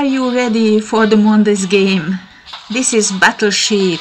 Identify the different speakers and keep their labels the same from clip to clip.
Speaker 1: Are you ready for the Mondays game? This is Battleship.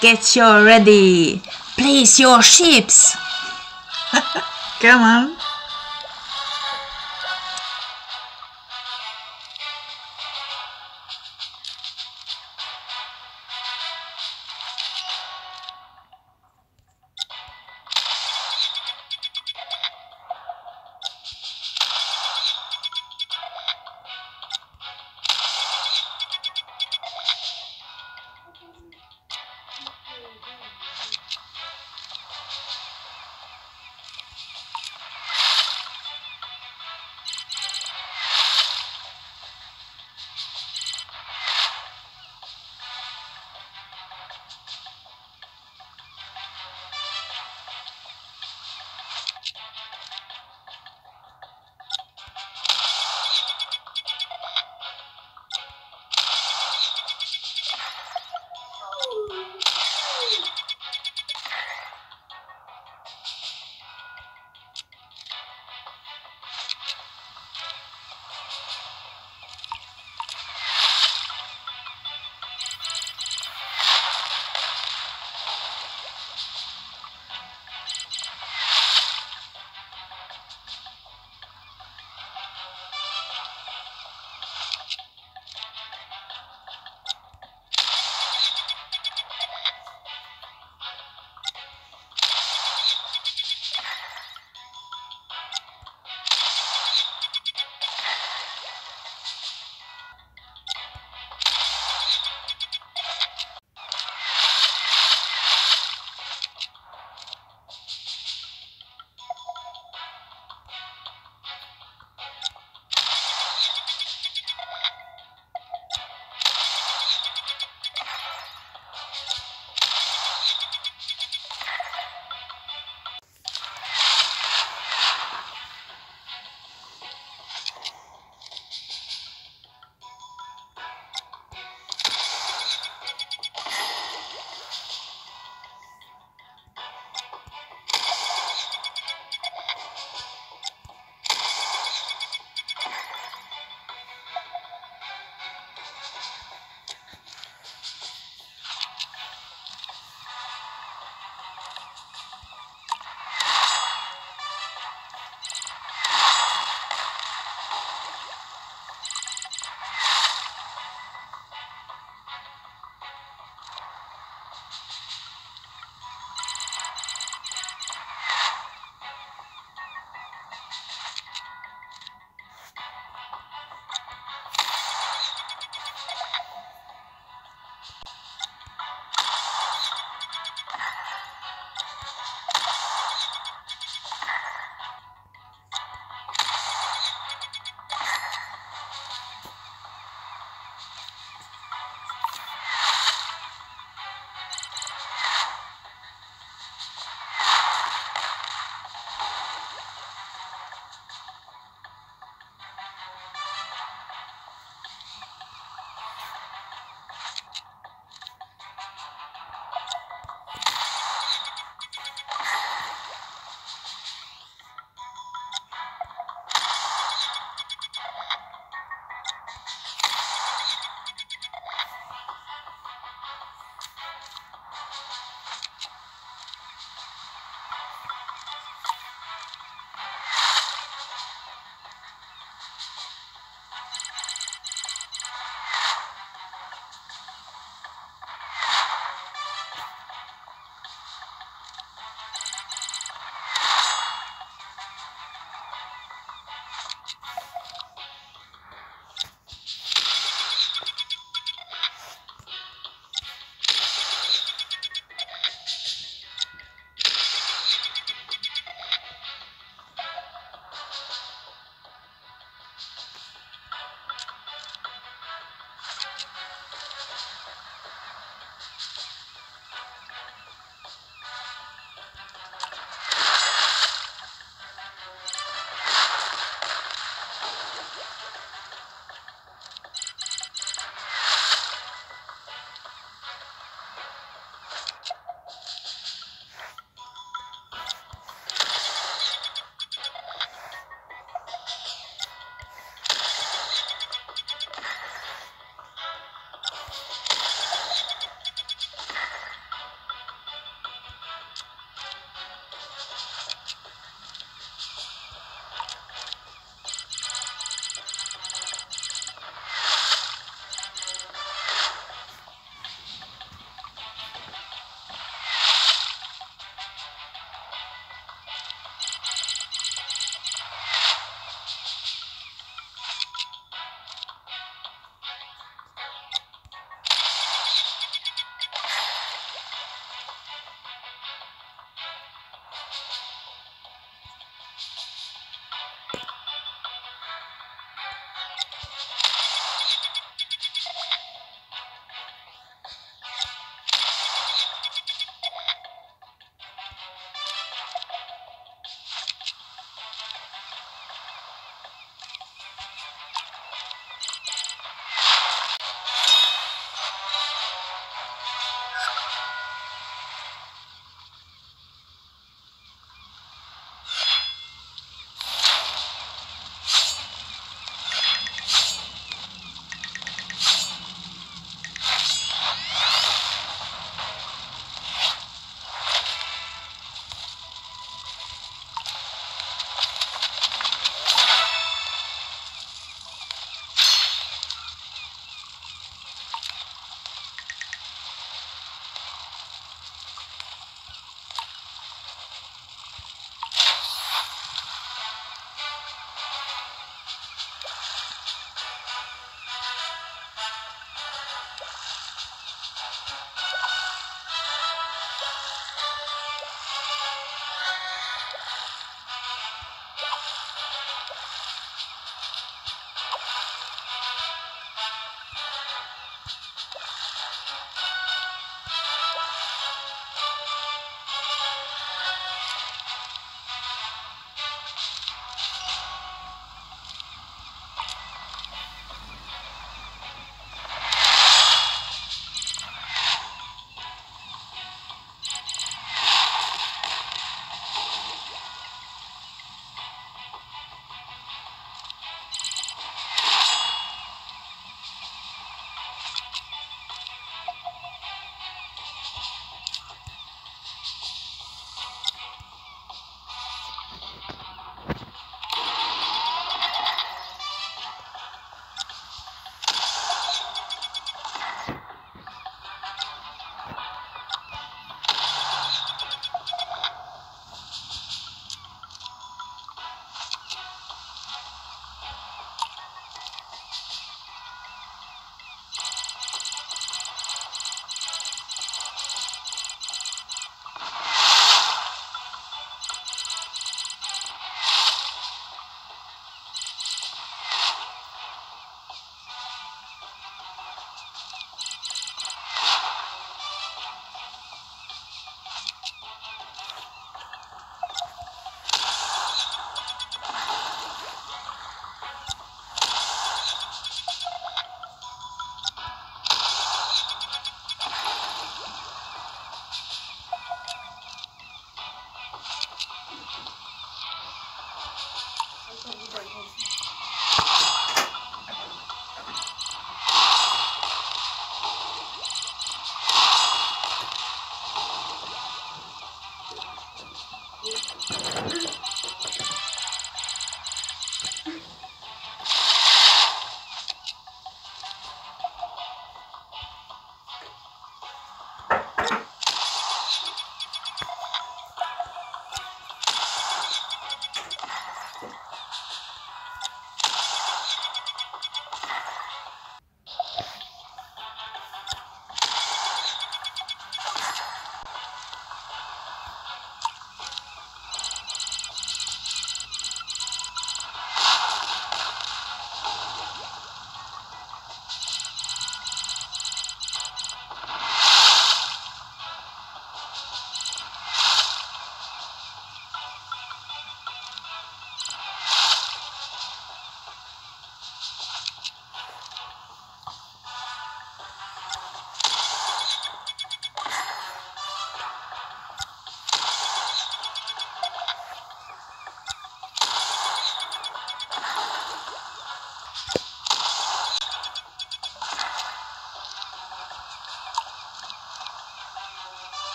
Speaker 1: Get your ready. Place your ships. Come on.